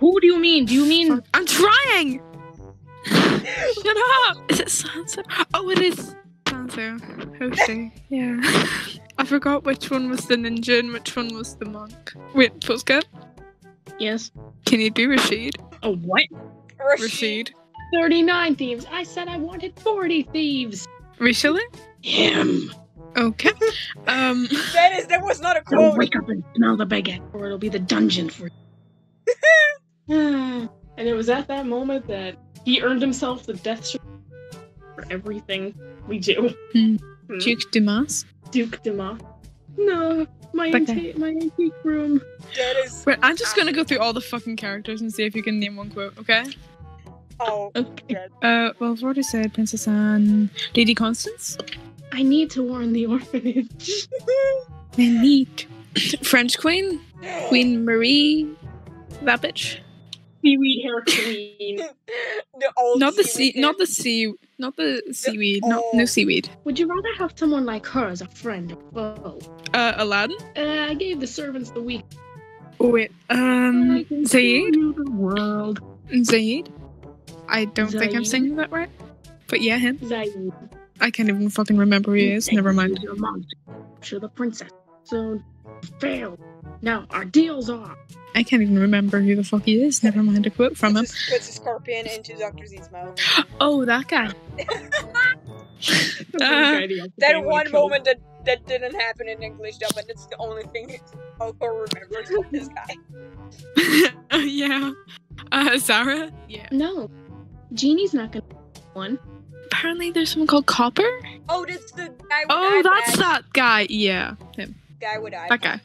Who do you mean? Do you mean I'm trying. Shut up. Is it Sansa? Oh, it is Sansa. Hoshi. Yeah. I forgot which one was the ninja and which one was the monk. Wait, Postcat, yes? can you do Rashid? Oh, what? Rashid. 39 thieves. I said I wanted 40 thieves. Richelieu? Him. Okay. Um. That is that was not a So quote. wake up and smell the baguette, or it'll be the dungeon for you. and it was at that moment that he earned himself the death Str- for everything we do. Hmm. Hmm. Duke Dumas. Duke Dumas. No, my Okay. antique, my antique room. That is Wait, I'm just gonna go through all the fucking characters and see if you can name one quote, okay? oh Okay. Uh, well, I've already said Princess Anne. Lady Constance? I need to warn the orphanage. I need French Queen? Queen Marie? That bitch? Seaweed hair queen. the old Not the sea, seaweed not the sea, not the seaweed, no, oh. no seaweed. Would you rather have someone like her as a friend or foe? Uh, Aladdin? Uh, I gave the servants the week. Oh, wait, um, I can Zaid? show you the world. Zaid? I don't think I'm saying that right. But yeah, him. Zaid. I can't even fucking remember who he is. Never mind. You're a monster. Capture the princess. So, fail. Now, our deals are. I can't even remember who the fuck he is. Never mind a quote from him. puts, a, puts a scorpion into Dr. Z's mouth. Oh, that guy. Uh, That one moment that that didn't happen in English dub, but it's the only thing Coco remembers of this guy. yeah. Uh, Zara? Yeah. No. Genie's not gonna one. Apparently there's someone called Copper? Oh, that's the guy with Oh, eye that's patch. that guy. Yeah, him. guy with eye that guy.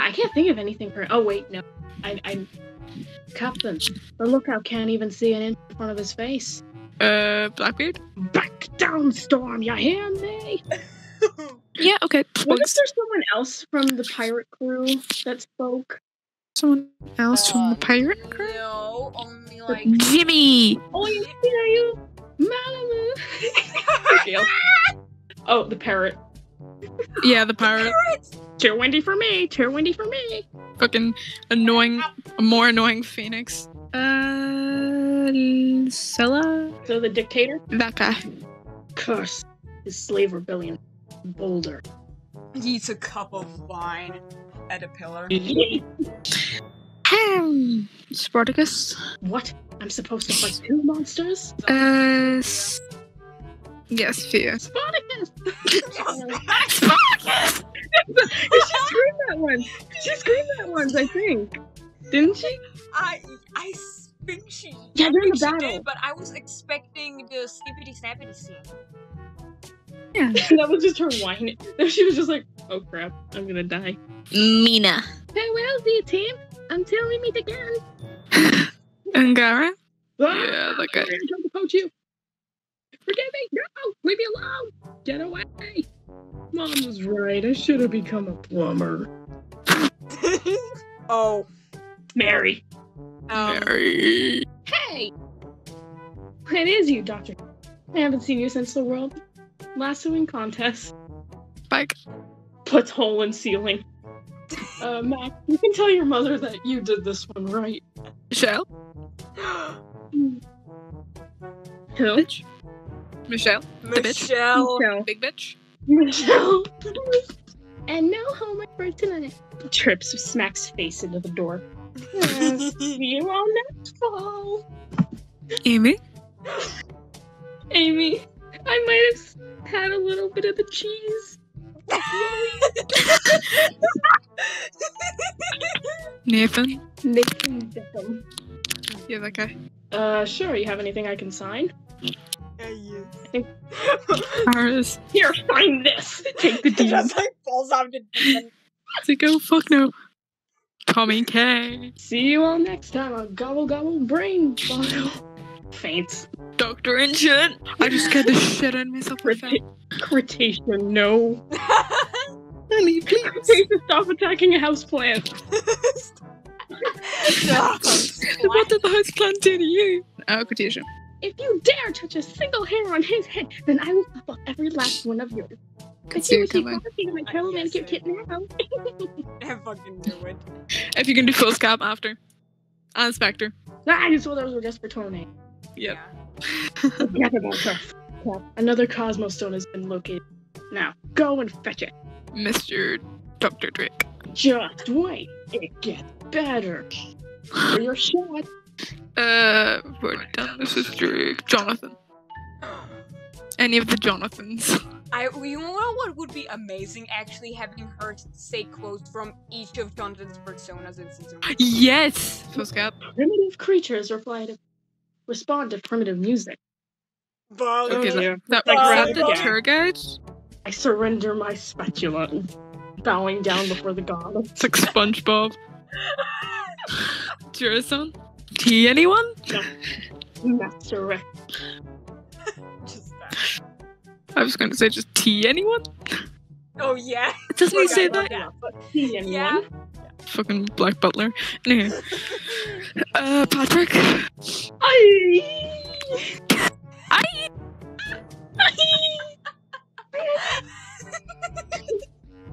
Patch. I can't think of anything for. Oh wait, no. I, I. Captain, the lookout can't even see an inch in front of his face. Uh, Blackbeard? Back down, Storm. You hear me? Yeah, okay. What if there's someone else from the pirate crew that spoke? Someone else from the Um, pirate crew? No, only like. Jimmy! Oh, you hear you, Malibu. Oh, the parrot. Yeah, the pirate. Too windy for me. Too windy for me. Fucking annoying, more annoying Phoenix. Uh, Scylla? So the dictator. That guy. Curse his slave rebellion. Boulder. He Eats a cup of wine at a pillar. Hmm. Spartacus? What? I'm supposed to fight two monsters? Uh, yes, fear. Spartacus! Spartacus! She screamed that once. She screamed that once, I think. Didn't she? I I think she. Yeah, I during think the she battle. did, but I was expecting the snippety snappity scene. Yeah. that was just her whining. She was just like, oh crap, I'm gonna die. Mina. Farewell, dear team. Until we meet again. Angara? Ah, Yeah, that guy. I'm trying to poach you. Forgive me. No, leave me alone. Get away. Mom was right. I should have become a plumber. oh. Mary. Um, Mary. Hey! It is you, Doctor. I haven't seen you since the world lassoing contest. Spike. Puts hole in ceiling. Uh, Mac, you can tell your mother that you did this one right. Michelle. Who? Bitch. Michelle. The bitch. Michelle. Michelle. Big bitch. Michelle. and no homework for tonight. Trips smacks face into the door. See you all next fall. Amy. Amy, I might have had a little bit of the cheese. Nathan. Nathan Dickham. Yeah, that guy. Uh, sure. You have anything I can sign? Paris. Here, sign this. Take the deed. just like falls out the demon. It's like, oh, fuck no. Tommy K. See you all next time on Gobble Gobble Brain Bottle. Faints. Doctor and shit. I just scared the shit out of myself. with that. Critation, no. Honey, please. Stop attacking a houseplant. Stop. What did the house plant do to you? Oh, quotation. If you dare touch a single hair on his head, then I will pop off every last one of yours. Could But see you it keep coming. walking my tail manicure kit now. I fucking do it. If you can do Foolscap after. And Spectre. Ah, I just thought those were just for Tone. Yep. Forget about her. Another Cosmos Stone has been located. Now, go and fetch it. Mr. Dr. Drake. Just wait. It gets better. For your shot. Uh, done. This is Drake. Jonathan. Any of the Jonathans. I, you know what would be amazing? Actually, having her say quotes from each of Jonathan's personas in season one. Yes! Foolscap. Primitive creatures reply to respond to primitive music. But Okay, yeah. That Like was that the tour guide? I surrender my spatula, bowing down before the god. It's like SpongeBob. Jurison? Tea anyone? Master Rex. just that. I was going to say just tea anyone? Oh yeah. Doesn't he say about that? Yeah, but anyone? Yeah. Fucking Black Butler. Anyway. Uh, Patrick? I. Aye.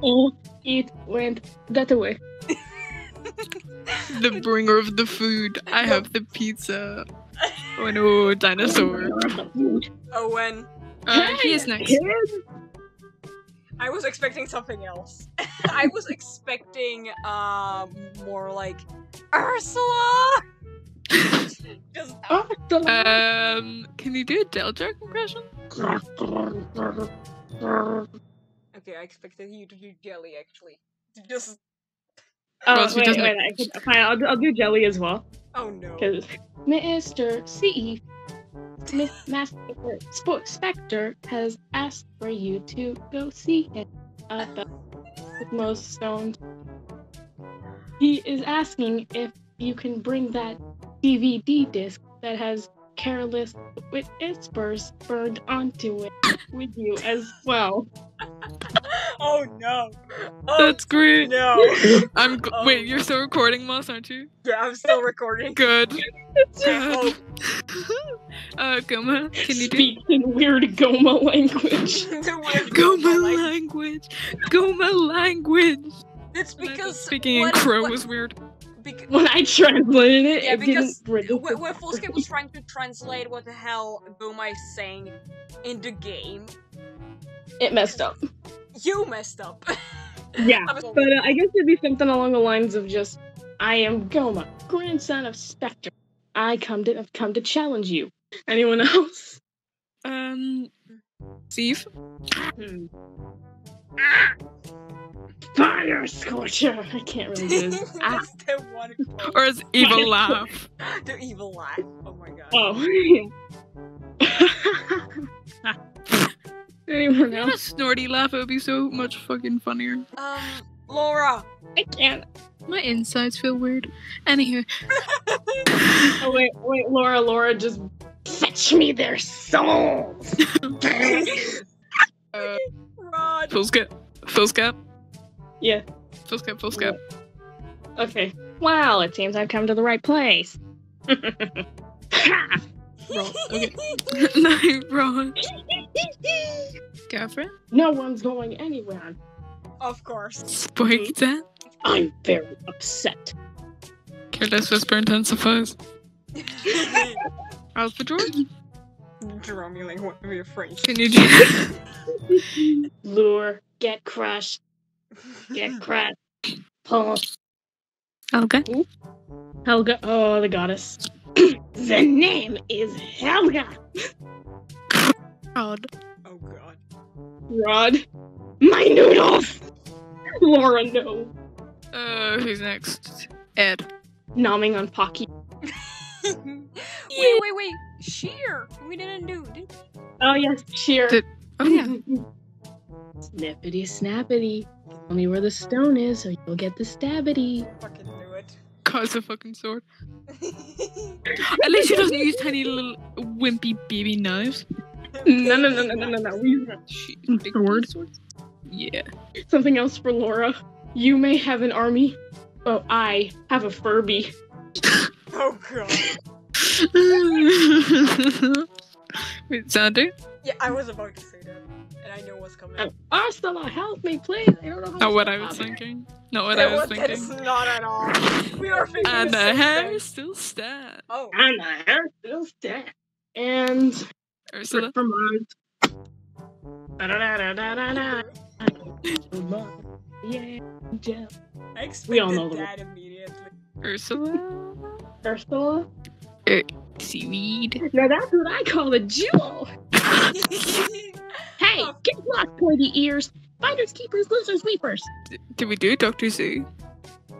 Oh, it went that way. The bringer of the food. I have the pizza. Oh no, dinosaur. Owen. Uh, he is next. Kid. I was expecting something else. I was expecting um more like Ursula. Just Oh, Um, can you do a Deljack impression? okay. I expected you to do Jelly actually. Just Oh, Well, wait, wait, I can, fine, I'll, I'll do jelly as well. oh no. Because Mr. C. Miss Master Sp- Spectre has asked for you to go see him about with most stones. He is asking if you can bring that DVD disc that has careless whispers burned onto it with you as well. Oh no. Oh That's great. no. I'm. G- Oh. Wait, you're still recording, Moss, aren't you? Yeah, I'm still recording. Good. Oh, uh, Goma, can you do Speak in weird Goma language. weird Goma language? Goma language. It's And I thought because speaking in crow what- was weird. bec- When I translated it, Yeah, it because didn't when, when Foolscap was trying to translate what the hell Goma is saying in the game, It messed up. You messed up. Yeah, but uh, I guess it'd be something along the lines of just, "I am Goma, grandson of Spectre. I come to I've come to challenge you." Anyone else? Um, Steve. Hmm. Fire scorcher. I can't really do this. ah. The one. Or his evil laugh. The evil laugh. Oh my god. Oh. Anyone If a else? snorty laugh, it would be so much fucking funnier. Um, Laura. I can't. My insides feel weird. Anywho, Oh wait, wait, Laura, Laura, just fetch me their souls. uh, Rod. Foolscap. Full scap. Yeah. Foolscap, full scap. Okay. Well, it seems I've come to the right place. Ha! Wrong. Okay. no, wrong. Girlfriend? no one's going anywhere. of course. Spike mm-hmm. that. I'm very upset. Careless whisper intensifies. Alpha George? Jerome, you like one of your friends. Can you do Lure, get crushed, get crushed. Pull. Okay. Helga. Oh, the goddess. the name is Helga. Odd. God. Rod. My noodles. Laura, no. Uh, who's next? Ed. Nomming on Pocky. wait, wait, wait. Sheer. We didn't do. Did we? Oh yes, sheer. Did- Oh yeah. Snippity snappity. Tell me where the stone is, or you'll get the stabbity. Fucking do it. Cause a fucking sword. At least she doesn't use tiny little wimpy baby knives. No, no, no, no, no, no, no. We- She, big Sword. swords. Yeah. Something else for Laura. You may have an army, but I have a Furby. oh god. Wait, Zander? Yeah, I was about to say that, and I know what's coming. Oh, Ursula, help me, please. I don't know how Not to what I stop was it. thinking. Not what That I was was- that is thinking. not at all. We are thinking oh. And the the same hair thing. still stands. Oh, And my hair still stands. And Ursula. from Mars. Yeah, Jeff. I expected We all know the that immediately. Ursula. Ursula. Er, seaweed. Now that's what I call a jewel. Hey, Oh. get lost, pointy ears. Finders, keepers, losers, weepers. Did we do Doctor Zoo?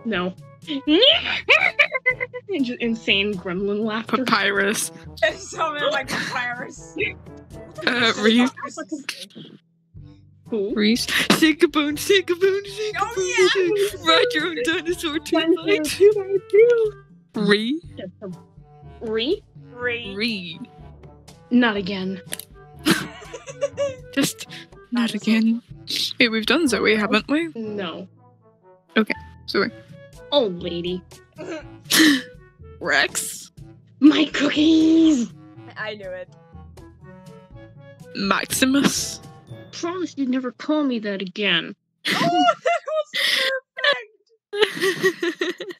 No. Just insane gremlin laughter. Papyrus. that sounded like papyrus. Uh, Reese. Who? Reese. Shake a bone, shake a bone, shake a bone. Oh, yeah. Ride your own dinosaur Dinosaur tonight. two by two. Re. Re? Re. Re. Not again. Just not again. Wait, we've done Zoe, haven't we? No. Okay, Zoe. Old lady. Rex. My cookies! I knew it. Maximus. Promise you'd never call me that again. Oh, that was perfect.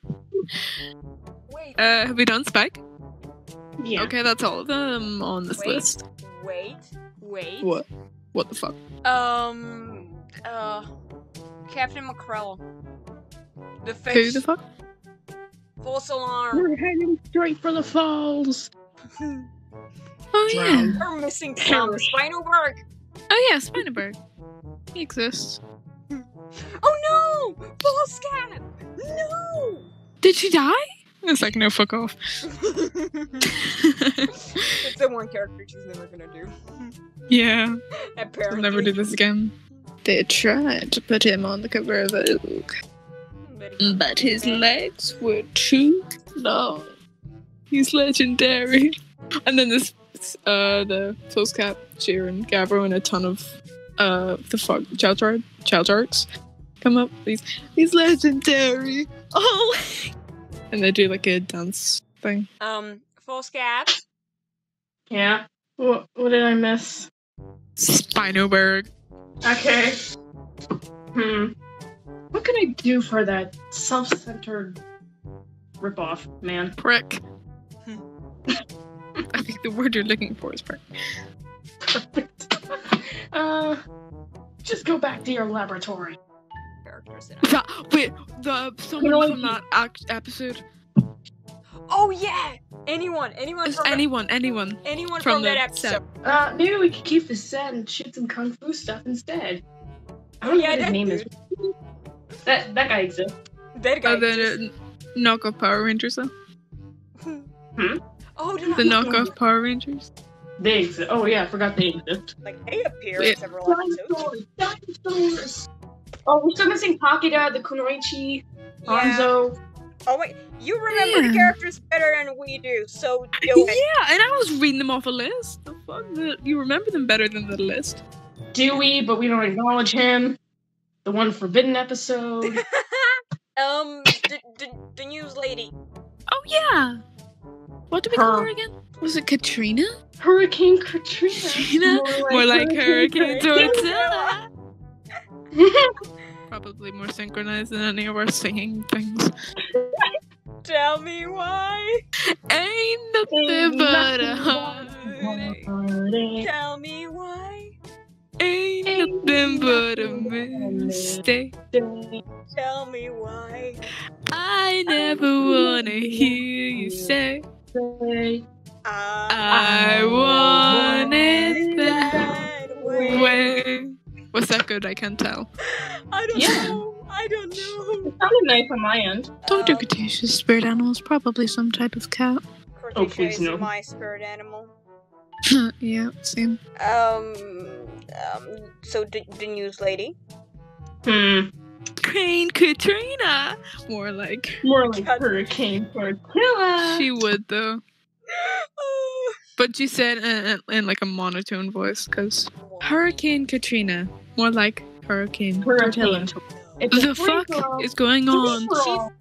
Wait, uh, have we done Spike? Yeah. Okay, that's all of them on this Wait. list. wait, wait. What? What the fuck? Um, uh, Captain Macrell. The Who the fuck? False alarm. We're heading straight for the falls. Oh yeah. Drown. Her missing thumb. Spineberg. Oh yeah, Spineberg. He exists. Oh no! Foolscap. No. Did she die? It's like no fuck off. it's the one character she's never gonna do. yeah, Apparently. I'll never do this again. They tried to put him on the cover of Vogue, but his legs were too long. He's legendary. And then this, uh, the Foolscap, Sharon, Gavro, and a ton of, uh, the fuck, Childart, Childarks come up. He's, he's legendary. Oh! And they do like a dance thing. Um, Foolscap. Yeah. What, what did I miss? Spinoberg. Okay. Hmm. What can I do for that self-centered ripoff, man? Prick. I think the word you're looking for is prick. Perfect. uh, just go back to your laboratory. Characters in That, wait, the someone know, from that ac- episode. Oh yeah! Anyone, anyone from anyone, anyone. that, anyone from from, that episode. set. Uh, maybe we could keep the set and shoot some kung fu stuff instead. I don't know Yeah, what his that name is. That that guy exists. That guy. Oh, the just- uh, knockoff Power Rangers, though. oh, The knockoff Power Rangers. They exist. Oh yeah, I forgot they exist. Like they appear Wait. in several episodes. Dinosaurs, dinosaurs. Oh, we're still missing Takeda, the Kunoichi, Yeah. Oh wait, you remember Yeah. the characters better than we do, so do Yeah, and I was reading them off a list. The fuck? You remember them better than the list. Do we? but we don't acknowledge him. The one forbidden episode. um, the, the, the news lady. Oh, yeah. What do we call Her. her again? Was it Katrina? Hurricane Katrina. Katrina? More like Hurricane Tortilla. Probably more synchronized than any of our singing things. Tell me why. Ain't nothing but a heartache. Tell me why. Ain't nothing but a mistake. Tell me why. I never wanna hear you say I I want it that way. way. Was that good? I can't tell. I don't Yeah. know. I don't know. It sounded nice on my end. Dr. Um, Cretaceous spirit animal is probably some type of cat. Oh, Cortez please, is no. my spirit animal. yeah, same. Um, um. So the, the news lady. Hmm. Crane Katrina! More like. More like Hurricane Tortilla. She would though. Oh. But she said in, in like a monotone voice because Hurricane Katrina. More like Hurricane Tortilla. Hurricane. It's The fuck free-for-all. is going on? Free-for-all.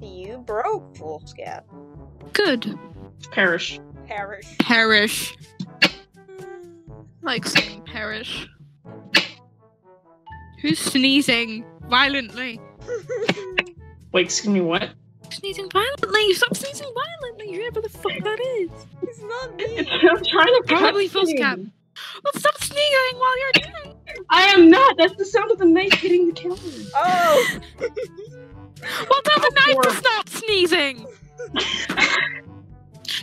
You broke Foolscap. Good. Perish. Parish. Perish. Like someone perish. Who's sneezing violently? Wait, excuse me, what? Sneezing violently! Stop sneezing violently! Whoever the fuck that is. It's not me. I'm trying to Probably cut false things. cap. Well, stop sneezing while you're doing. I am not. That's the sound of the knife hitting the counter. Oh. Well, tell the knife to stop sneezing. Do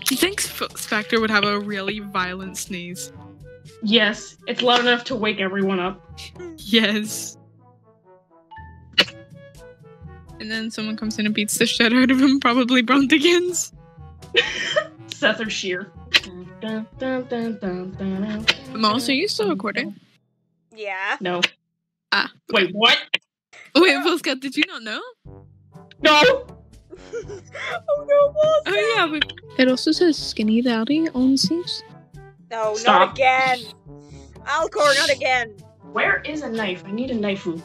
you think Spectre would have a really violent sneeze? Yes, it's loud enough to wake everyone up. Yes. And then someone comes in and beats the shit out of him, probably Brontigans. Seth or Sheer. Mouse, are you still recording? Yeah. No. Ah. Wait, what? Wait, Foolscap, did you not know? No! oh no, Walter. Oh yeah, we- it also says skinny daddy on sleeves. No, Stop. not again. Alcor, not again. Where is a knife? I need a knife. I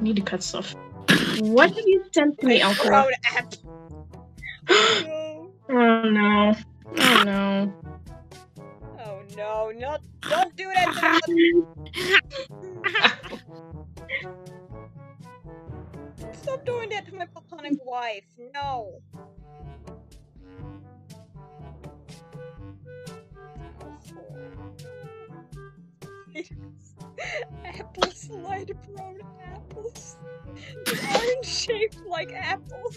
need to cut stuff. What have you sent to me, Alcor? proud. No. Oh no. Oh no. Oh no, not don't do that to me. Stop doing that to my platonic wife. No. apples, light brown apples. They aren't shaped like apples.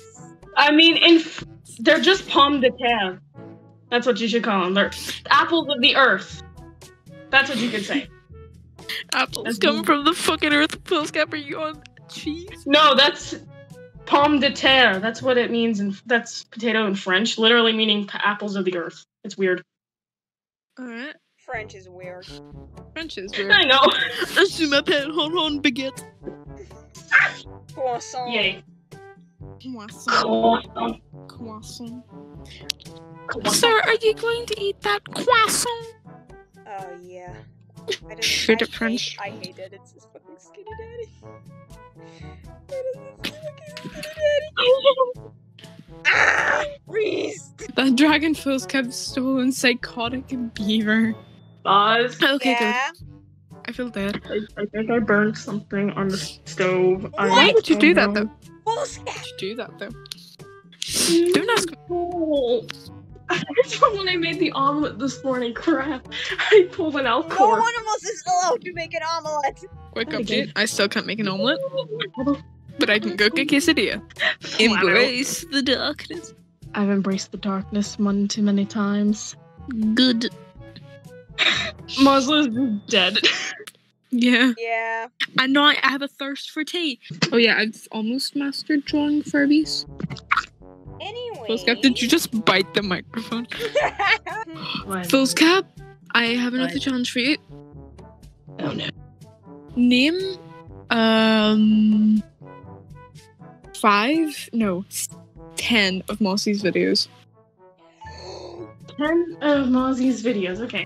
I mean, in f- they're just pomme de terre. That's what you should call them. They're apples of the earth. That's what you could say. Apples That's come me. from the fucking earth. Foolscap, are you on cheese? No, that's pomme de terre. That's what it means, and that's potato in French, literally meaning p- apples of the earth. It's weird. Alright. French is weird. French is weird. I know. Je m'appelle Ron Baguette. Croissant. Yay. Croissant. Croissant. Croissant. Sir, are you going to eat that croissant? Oh yeah. I don't Shit, it French. I hate it. It's this fucking skinny daddy. It is this fucking skinny daddy. Ah! Reese! That dragon feels kept stolen psychotic beaver. Buzz. Okay, yeah. good. I feel dead. I, I think I burned something on the stove. I Why Why would you don't that know. though? Bullshit! Why would you do that though? Don't ask me. Oh. That's from when I made the omelet this morning. Crap. I pulled an No Alcor. one of us is allowed to make an omelet. Quick Okay. update. I still can't make an omelet, but I can cook a quesadilla. Embrace the darkness. I've embraced the darkness one too many times. Good. Muslim dead. Yeah. Yeah. I know I have a thirst for tea. Oh yeah, I've almost mastered drawing Furbies. Anyway. Foolscap, did you just bite the microphone? Foolscap, I have another What? challenge for you. Oh no. Name um five no ten of Mossy's videos. Ten of Mozzie's videos. Okay.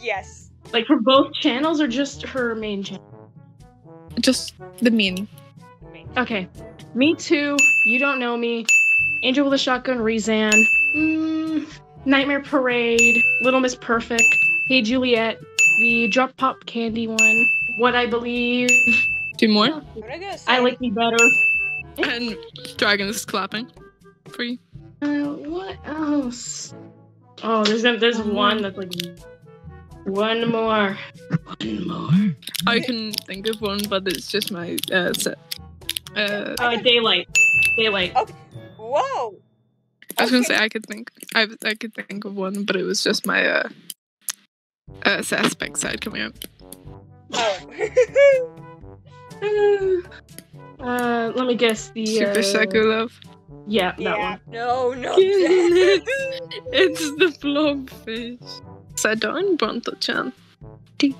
yes. Like for both channels or just her main channel? Just the main. Okay. Me too. You don't know me. Angel with a Shotgun, Rezan. Mm, Nightmare Parade. Little Miss Perfect. Hey Juliet. The Drop Pop Candy one. What I Believe. Two more. What I gonna say? I Like Me Better. And Dragon is clapping for you. Uh, what else? Oh, there's there's one that's like one more. One more. I can think of one, but it's just my uh set. Uh, Uh, Daylight. Daylight. Whoa. I was gonna Okay. say I could think I I could think of one, but it was just my uh uh suspect side coming up. Oh. Uh, let me guess the Super uh, Psycho Love. Yeah, that yeah. one. No, no. Get it. It's the blobfish. Sadon Bronto-chan. Do,